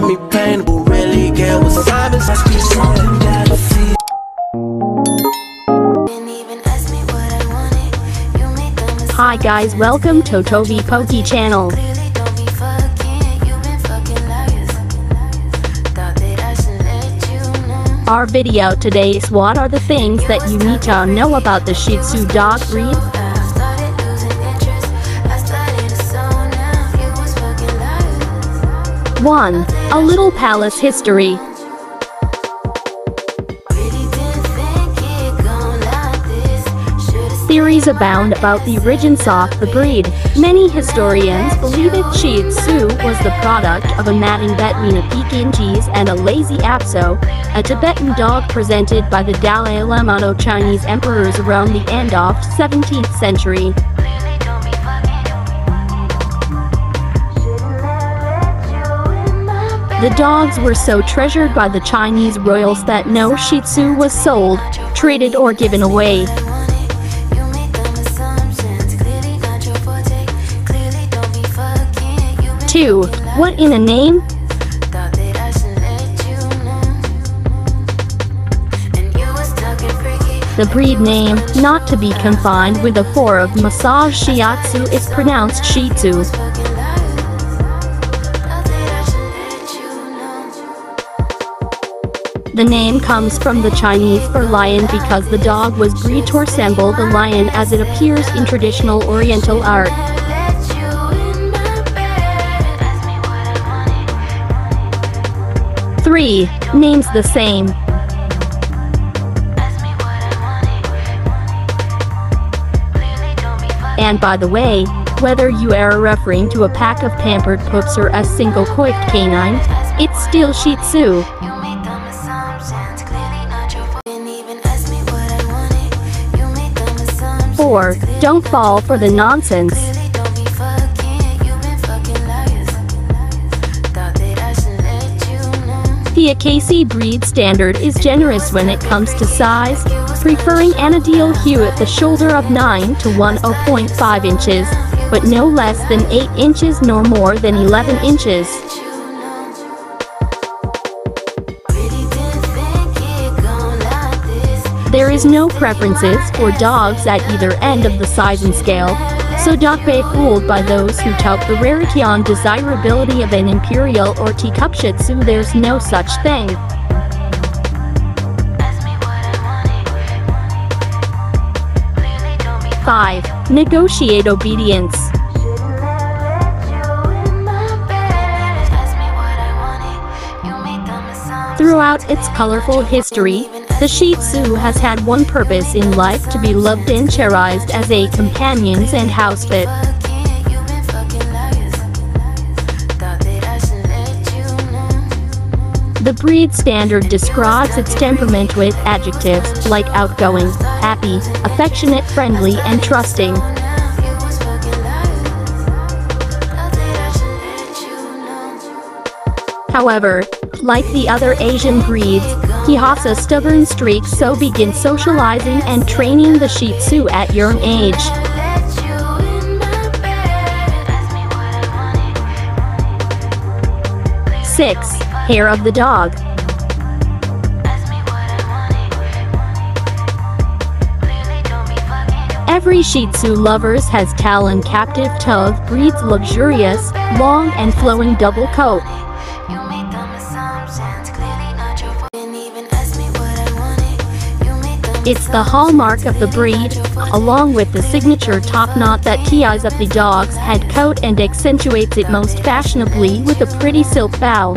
give me pain, but really get what Simon says. Be something that I feel. Hi guys welcome to Tovi Pogi channel. Our video today is what are the things that you need to know about the Shih Tzu dog breed? 1. A Little Palace History Theories abound about the origins of the breed. Many historians believe that Shih Tzu was the product of a mating between a Pekingese and a Lhasa Apso, a Tibetan dog presented by the Dalai Lama to Chinese emperors around the end of 17th century. The dogs were so treasured by the Chinese royals that no Shih Tzu was sold, traded or given away. 2. What in a name? The breed name, not to be confined with the four of massage shiatsu is pronounced shih tzu. The name comes from the Chinese for lion because the dog was bred to resemble the lion as it appears in traditional oriental art. 3. Names the same. And by the way, whether you are referring to a pack of pampered pups or a single coiffed canine, it's still Shih Tzu. 4. Don't fall for the nonsense. The AKC breed standard is generous when it comes to size, preferring an ideal hue at the shoulder of 9 to 1.05 inches, but no less than 8 inches nor more than 11 inches. There is no preferences for dogs at either end of the size and scale, so don't be fooled by those who tout the rarity and desirability of an imperial or teacup shih tzu there's no such thing. Five, negotiate obedience. Throughout its colorful history, the Shih Tzu has had one purpose in life to be loved and cherished as a companions and house pet. The breed standard describes its temperament with adjectives like outgoing, happy, affectionate, friendly, and trusting. However, like the other Asian breeds, he a stubborn streak so begin socializing and training the Shih Tzu at young age. Six, hair of the dog. Every Shih Tzu lovers has Talon captive tug breeds luxurious, long and flowing double coat. It's the hallmark of the breed, along with the signature top knot that ties up the dog's head coat and accentuates it most fashionably with a pretty silk bow.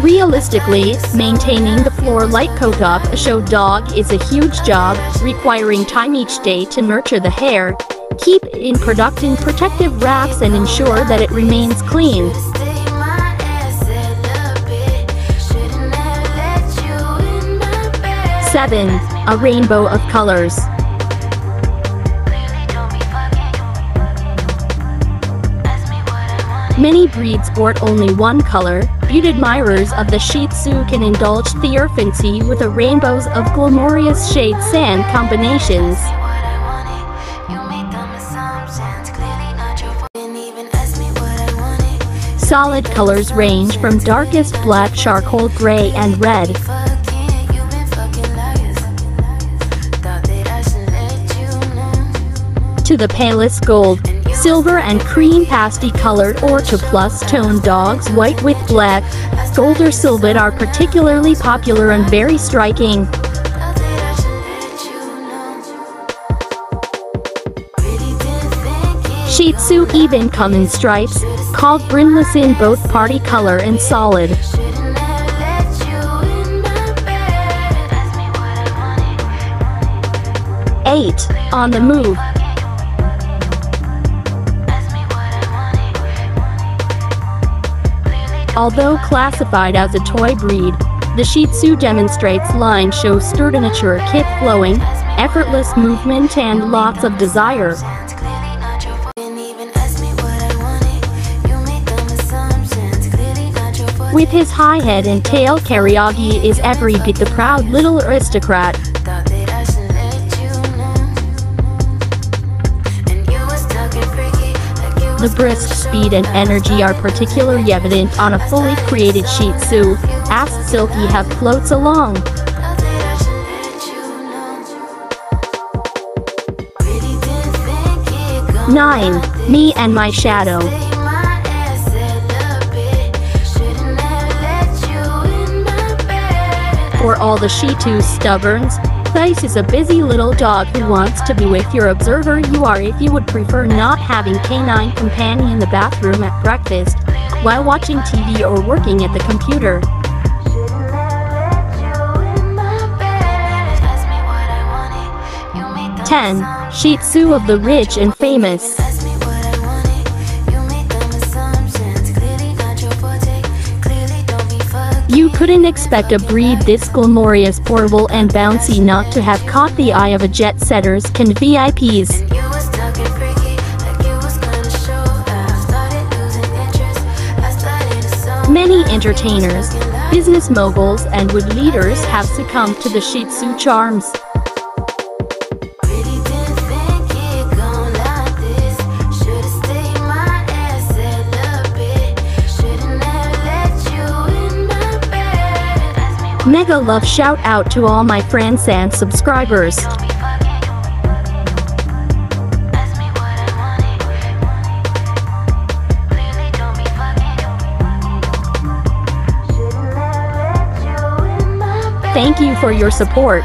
Realistically, maintaining the floor-light coat of a show dog is a huge job, requiring time each day to nurture the hair, keep it in productive protective wraps and ensure that it remains clean. 7. A rainbow of colors. Many breeds sport only one color, but admirers of the Shih Tzu can indulge their fancy with a rainbows of glamorous shades and combinations. Solid colors range from darkest black charcoal gray and red. To the palest gold, silver and cream pasty colored or to plus tone dogs white with black, gold or silver are particularly popular and very striking. Shih Tzu even come in stripes, called brindless in both party color and solid. 8. On the move. Although classified as a toy breed, the Shih Tzu demonstrates line show sturdinature kit flowing, effortless movement and lots of desire. With his high head and tail Karaagi is every bit the proud little aristocrat. The brisk speed and energy are particularly evident on a fully created Shih Tzu, as Silky have floats along. Nine, Me and My Shadow. For all the Shih Tzu stubborns, Thice is a busy little dog who wants to be with your observer you are if you would prefer not having canine companion in the bathroom at breakfast, while watching TV or working at the computer. 10. Shih Tzu of the rich and famous. You couldn't expect a breed this glamorous, portable and bouncy not to have caught the eye of a jet setters can VIPs. Many entertainers, business moguls and wood leaders have succumbed to the Shih Tzu charms. Mega love shout out to all my friends and subscribers. Thank you for your support.